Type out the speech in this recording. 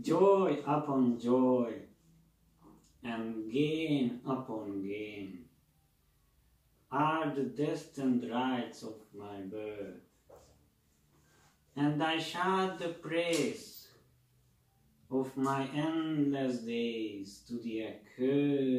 joy upon joy, and gain upon gain are the destined rights of my birth. And I shout the praise of my endless days to the accursed.